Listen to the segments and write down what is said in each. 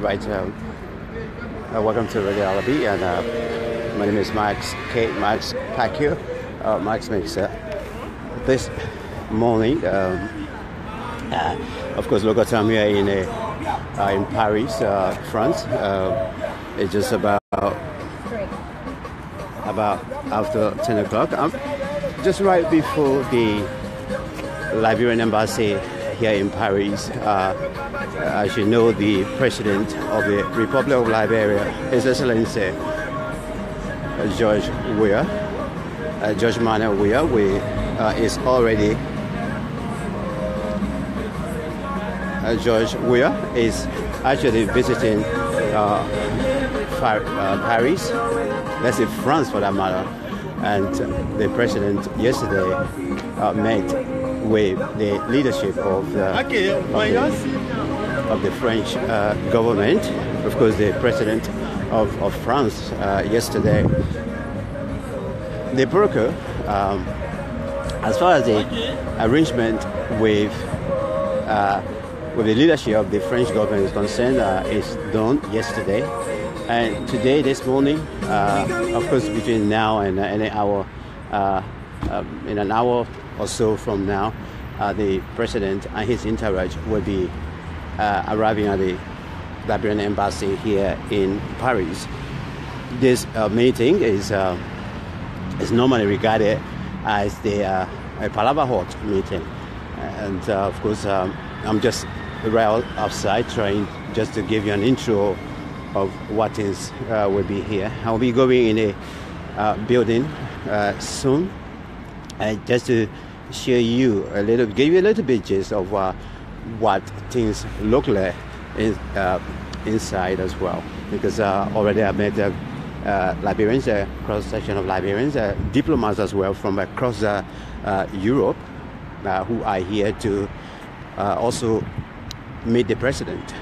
Right. Um, uh, welcome to Radio LIB, and uh, my name is Max K. Max Kpakio. Uh, Max makes uh, this morning. Um, uh, of course, local time here in uh, in Paris, France. It's just about about after 10 o'clock. Um, just right before the Liberian embassy here in Paris. Uh, as you know, the president of the Republic of Liberia, His Excellency uh, George Weah, uh, George Manneh Weah, we, uh, is already. Uh, George Weah is actually visiting uh, uh, Paris, let's say France for that matter, and the president yesterday uh, met with the leadership of the, of the, of the French uh, government, of course, the president of, of France uh, yesterday. The broker, um, as far as the arrangement with uh, with the leadership of the French government is concerned, uh, is done yesterday. And today, this morning, uh, of course, between now and uh, any hour, uh, um, in an hour or so from now, uh, the president and his entourage will be uh, arriving at the Liberian embassy here in Paris. This uh, meeting is uh, is normally regarded as the uh, a Palava Hut meeting, and uh, of course, um, I'm just right outside trying just to give you an intro of what is uh, will be here. I'll be going in a building soon, and just to share you a little, give you a little bit gist of uh, what things look like in, uh, inside as well. Because uh, already I met uh, Liberians, a cross section of Liberians, uh, diplomats as well from across uh, Europe, who are here to also meet the president.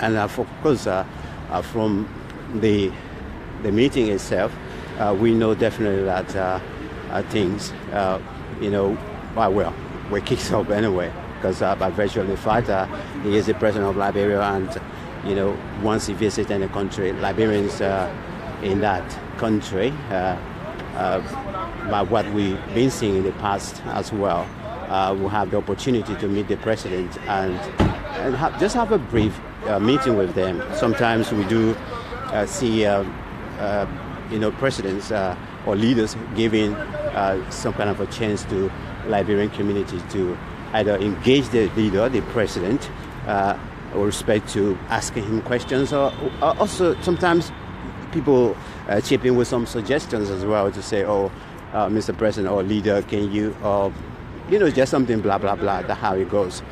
And of course, from the the meeting itself, uh, we know definitely that uh, uh, things, uh, you know, well, well, we kicked off anyway, because uh, by virtue of the fact he is the president of Liberia, and you know, once he visits any country, Liberians uh, in that country, by what we've been seeing in the past as well, will have the opportunity to meet the president and and just have a brief meeting with them. Sometimes we do see, uh, uh, you know, presidents uh, or leaders giving uh, some kind of a chance to Liberian community to either engage the leader, the president, uh, with respect to asking him questions, or, or also sometimes people uh, chip in with some suggestions as well to say, oh, uh, Mr. President or leader, can you, or, you know, just something blah, blah, blah, that's how it goes.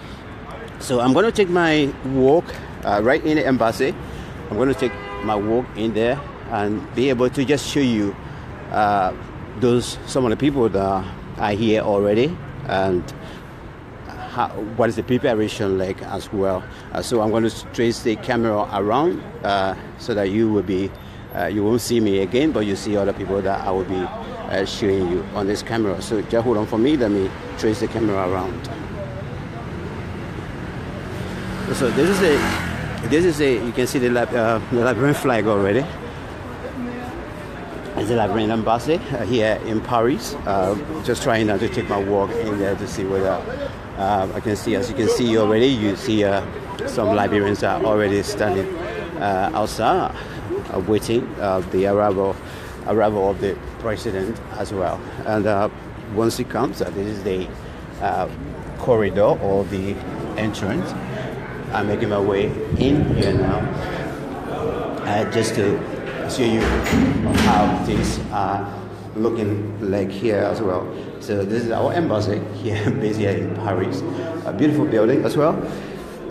So I'm going to take my walk uh, right in the embassy. I'm going to take my walk in there and be able to just show you uh, those some of the people that are here already and how, what is the preparation like as well. Uh, so I'm going to trace the camera around uh, so that you will be uh, you won't see me again, but you see other people that I will be uh, showing you on this camera. So just hold on for me. Let me trace the camera around. So this is a, this is a, you can see the, lab, uh, the Liberian flag already. The Liberian embassy uh, here in Paris. Uh, just trying to take my walk in there to see whether uh, I can see, as you can see already, you see uh, some Liberians are already standing outside waiting uh, the arrival, arrival of the president as well. And uh, once he comes, uh, this is the uh, corridor or the entrance. I'm making my way in here now, just to show you how things are looking like here as well. So this is our embassy here, based here in Paris. A beautiful building as well.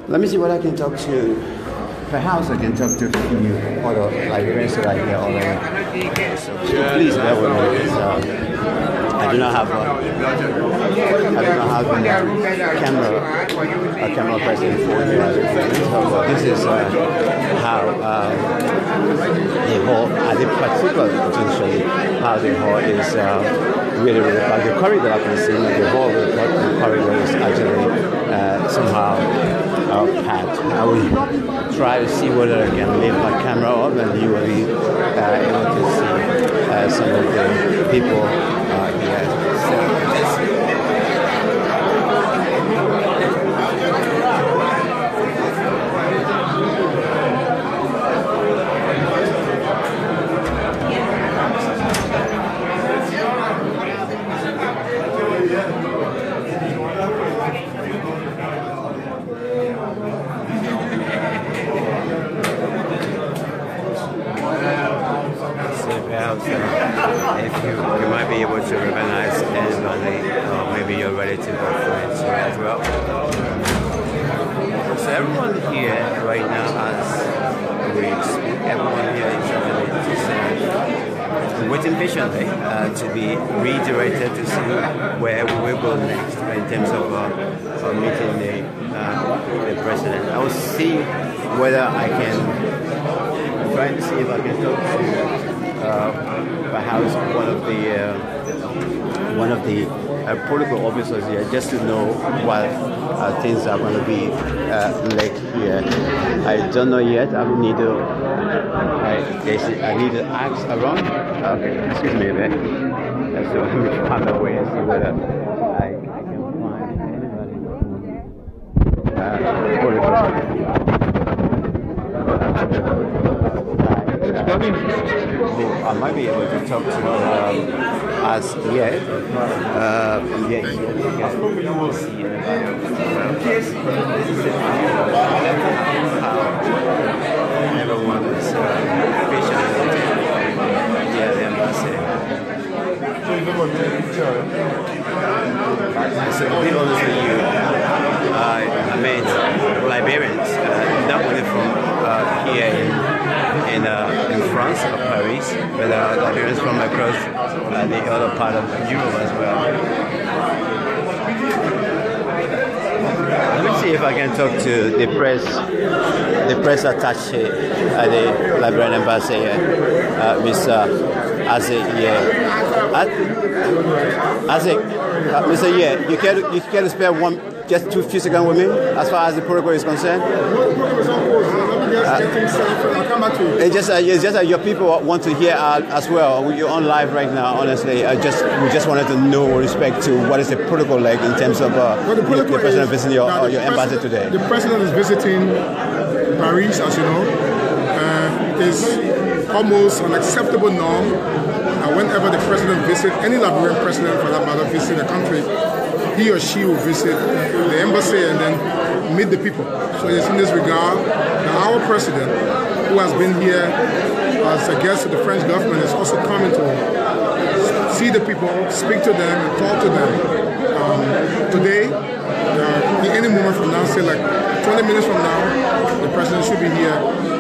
Let me see what I can talk to. Perhaps I can talk to a few other that are here already. So, so please bear with me. Uh, I do not have a, I do not have a camera, a camera present for here. So this is uh, how uh, the at the particular junction, how the hall is uh, really, really, like the corridor I can see, the hall, the corridor is actually uh, somehow I will try to see whether I can leave my camera on and you will be uh, able to see uh, some of the people uh, here. if you, you might be able to recognize anybody, or maybe you're ready to go friends as well. So everyone here right now has we everyone here is really waiting patiently uh, to be redirected to see where we will go next in terms of uh, meeting the, uh, the president. I will see whether I can try to see if I can talk to uh, perhaps one of the uh, one of the uh, officers here just to know what uh, things are going to be uh, like here. I don't know yet. I need to I, I need to ask around. Okay, excuse me bit. So let me find a way and see whether I, I can find anybody. Uh, I might be able to talk to um, us yet. Uh, yeah, yeah. We'll see is how everyone is uh, yeah, the embassy. So to be honest with you, uh, I met Liberians, uh, not only from uh, here in in, uh, in France or Paris, but uh, Liberians from across uh, the other part of Europe as well. Let me see if I can talk to the press, the press attaché at the Liberian embassy, uh, Mr. Isaac. Yeah, Isaac, uh, Mr. Yeah, you can you can spare one just two few seconds with me as far as the protocol is concerned. Uh, it's just, uh, it's just uh, your people want to hear uh, as well. You're on live right now. Honestly, I just we just wanted to know with respect to what is the protocol like in terms of uh, well, the, president visiting your, uh, your embassy today. The president is visiting Paris, as you know. Uh, is almost an acceptable norm. whenever the president visits, any Liberian president for that matter, visit the country, he or she will visit the embassy and then meet the people. So it's in this regard that our president, who has been here as a guest of the French government, is also coming to see the people, speak to them, and talk to them. Um, today, uh, any moment from now, say like 20 minutes from now, the president should be here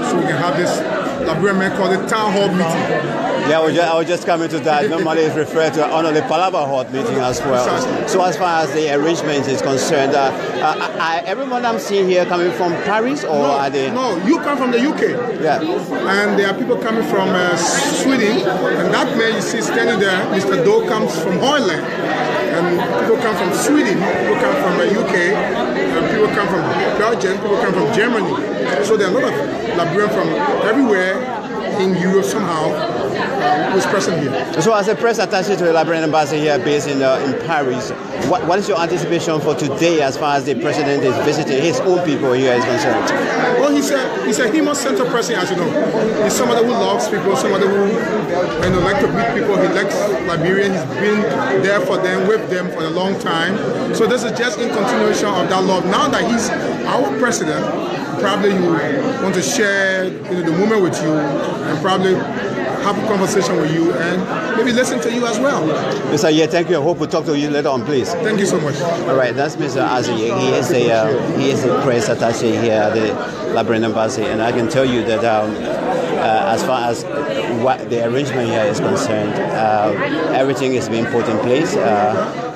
so we can have this Liberian man called it town hall meeting. Yeah, I was, just, I was just coming to that. Normally it's referred to on the Palava Hall meeting as well. So as far as the arrangement is concerned, uh, uh, I, everyone I'm seeing here coming from Paris or no, are they? No, you come from the UK. Yeah. And there are people coming from uh, Sweden. And that man you see standing there, Mr. Doe comes from Holland. And people come from Sweden, people come from the UK, and people come from Belgium, people come from Germany. So there are a lot of Liberians from everywhere in Europe somehow who's present here. So, as a press attaché to the Liberian embassy here based in, uh, in Paris, what, what is your anticipation for today as far as the president is visiting his own people here is concerned? Well, he's a, he's a human centered president, as you know. He's somebody who loves people, somebody who you know, like to meet people. He likes Liberian. He's been there for them, with them for a long time. So, this is just in continuation of that love. Now that he's our president, probably you want to share you know, the moment with you and probably have a conversation with you and maybe listen to you as well. Mr. Yeah, thank you. I hope we'll talk to you later on, please. Thank you so much. All right, that's Mr. Aziye. He is the uh, he is a press attaché here at the Liberian Embassy, and I can tell you that um, uh, as far as what the arrangement here is concerned, uh, everything is being put in place.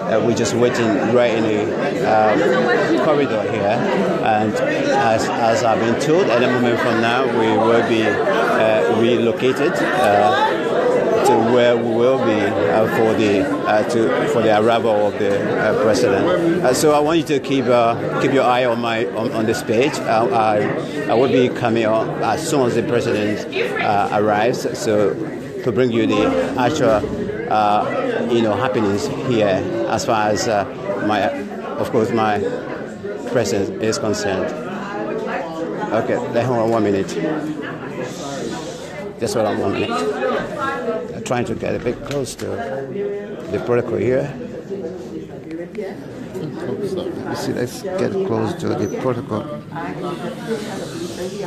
Uh, uh, we're just waiting right in the uh, corridor here. And as, as I've been told, at a moment from now, we will be uh, relocated uh, to where we will be uh, for the uh, to for the arrival of the uh, president. Uh, so I want you to keep uh, keep your eye on my on, on this page. I, I will be coming on as soon as the president arrives. So to bring you the actual you know happenings here as far as uh, my of course my presence is concerned. Okay, hold on one minute. Just hold on one minute. I'm trying to get a bit close to the protocol here. You see, let's get close to the protocol.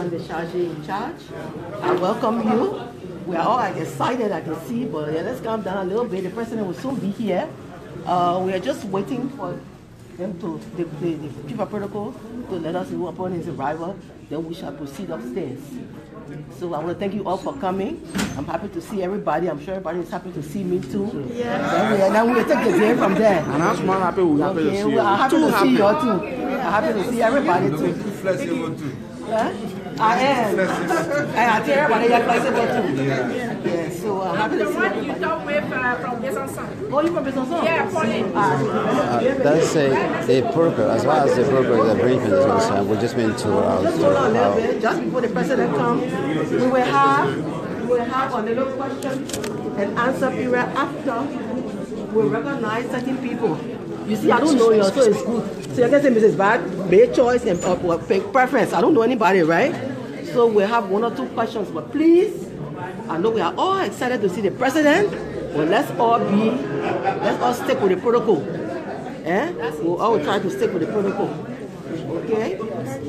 I'm the charge in charge. I welcome you. We are all excited, I can see, but yeah, let's calm down a little bit. The president will soon be here. Uh, we are just waiting for them to, the, the, the chief of protocol to let us know upon his arrival, then we shall proceed upstairs. So I want to thank you all for coming. I'm happy to see everybody. I'm sure everybody is happy to see me too. Yeah. And then we'll take the day from there. And I'm happy we're happy okay, to see you. I'm happy to see you all too. I'm happy to see everybody too. Flexible too. Yeah? I am. and I tell everybody you're flexible too. Yeah. yeah. So I'm happy to see everybody. you talk with uh, from Besançon. Oh, you from Besançon? Yeah, Pauline. Uh, that's a, the protocol. As far as the protocol, the briefing is concerned, we just been to. Uh, just hold on a little bit. Just before the president comes, we will have we will have a little question and answer period after we recognize certain people. You see, I don't know you, so it's good. So you can say Mrs. Bad, bad choice and uh, preference. I don't know anybody, right? So we have one or two questions, but please, I know we are all excited to see the president, but let's all be, let's all stick with the protocol. Eh? We'll all try to stick with the protocol. Okay?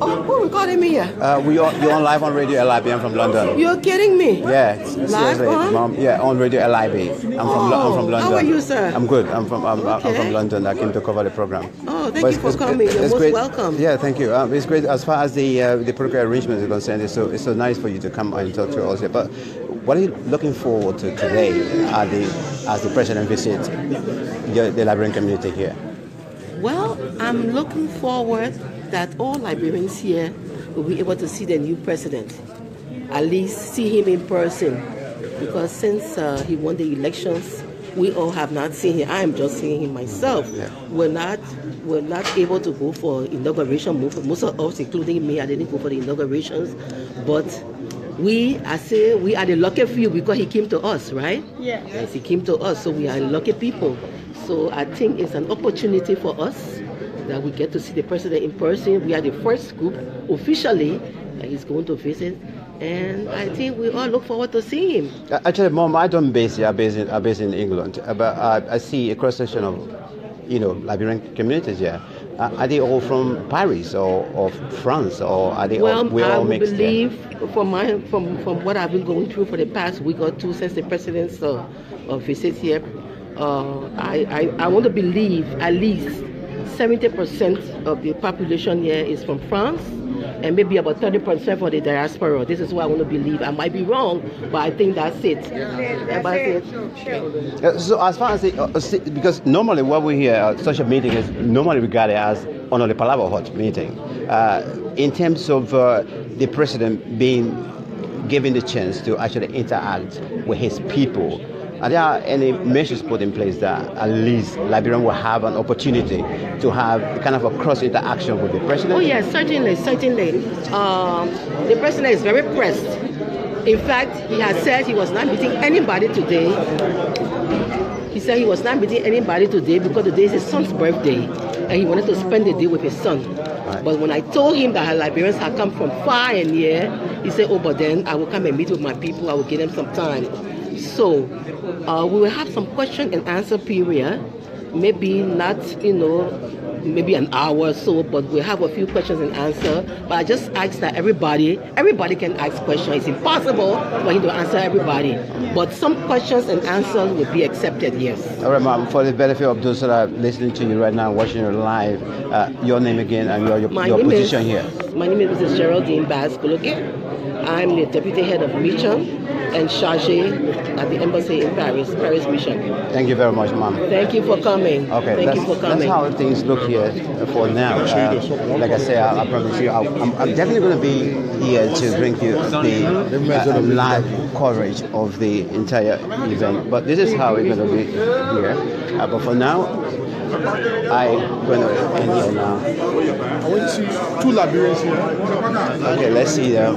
Oh, who recording me here? Uh, we are, you're on live on Radio LIB. I'm from London. You're kidding me? Yeah, live on? Mom, yeah, on Radio LIB. I'm from, oh, I'm from London. How are you, sir? I'm good. I'm from I'm, okay. I'm from London. I came to cover the program. Oh, thank but you for coming. You're most great. welcome. Yeah, thank you. Um, it's great as far as the uh, the program arrangement is concerned. It's so it's so nice for you to come and talk to us here. But what are you looking forward to today as the as the president visits the, the Liberian community here? Well, I'm looking forward that all Liberians here will be able to see the new president, at least see him in person. Because since uh, he won the elections, we all have not seen him. I am just seeing him myself. Yeah. We're not we're not able to go for inauguration. Most of us, including me, I didn't go for the inaugurations. But we, I say, we are the lucky few because he came to us, right? Yes. Yes, he came to us, so we are lucky people. So I think it's an opportunity for us that we get to see the president in person. We are the first group officially that he's going to visit. And I think we all look forward to seeing him. Actually, Mom, I don't base here. I'm based in, I'm based in England. Uh, but I, I see a cross section of, you know, Liberian communities here. Uh, are they all from Paris or, or France, or are they well, all, we're I all mixed believe from my from from what I've been going through for the past week or two since the president's uh, uh, visit here, uh, I, I I want to believe at least 70% of the population here is from France and maybe about 30% for the diaspora. This is what I want to believe. I might be wrong, but I think that's it. That's it. it. So as far as the, uh, because normally what we hear at such a meeting is normally regarded as on the Palava Hut meeting. Uh, in terms of uh, the president being given the chance to actually interact with his people, are there any measures put in place that at least Liberian will have an opportunity to have kind of a cross interaction with the president? Oh yes, certainly, certainly. Um, the president is very pressed. In fact, he has said he was not meeting anybody today. He said he was not meeting anybody today because today is his son's birthday and he wanted to spend the day with his son. Right. But when I told him that Liberians had come from far and near, he said, Oh, but then I will come and meet with my people, I will give them some time. So uh, we will have some question and answer period. Maybe not, you know, maybe an hour or so, but we have a few questions and answer. But I just ask that everybody, everybody can ask questions. It's impossible for him to answer everybody, but some questions and answers will be accepted. Yes. All right, ma'am. For the benefit of those that are listening to you right now, watching you live, uh, your name again and your your, your position is, here. My name is Mrs. Geraldine Baz Okay. I'm the deputy head of mission and charge at the embassy in Paris, Paris mission. Thank you very much, ma'am. Thank you for coming. Okay, Thank you for coming. that's how things look here for now. Uh, like I say, I, I promise you, I, I'm, I'm definitely going to be here to bring you the uh, live coverage of the entire event. But this is how we're going to be here. Uh, but for now, I'm going to end here now. I want to see two Liberians here. Okay, let's see um,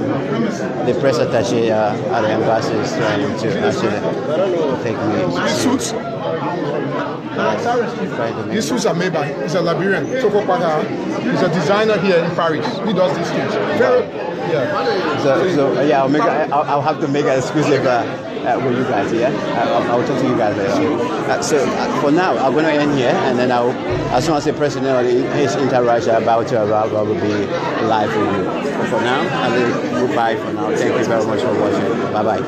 the press attaché uh, at the embassy is trying to actually take me. These suits, Trying to make these suits are made by, he's a Liberian. Toko Paka. He's a designer here in Paris. He does these suits. Very, yeah. So, so uh, yeah, I'll, make I'll, I'll have to make an exclusive uh, uh, with you guys. Yeah, I'll, I'll talk to you guys later. Uh, so uh, for now, I'm going to end here, and then I'll, as soon as the president or the- his entourage are about to arrive, I will be live for you. But for now, I will goodbye for now. Thank you very much for watching. Bye bye.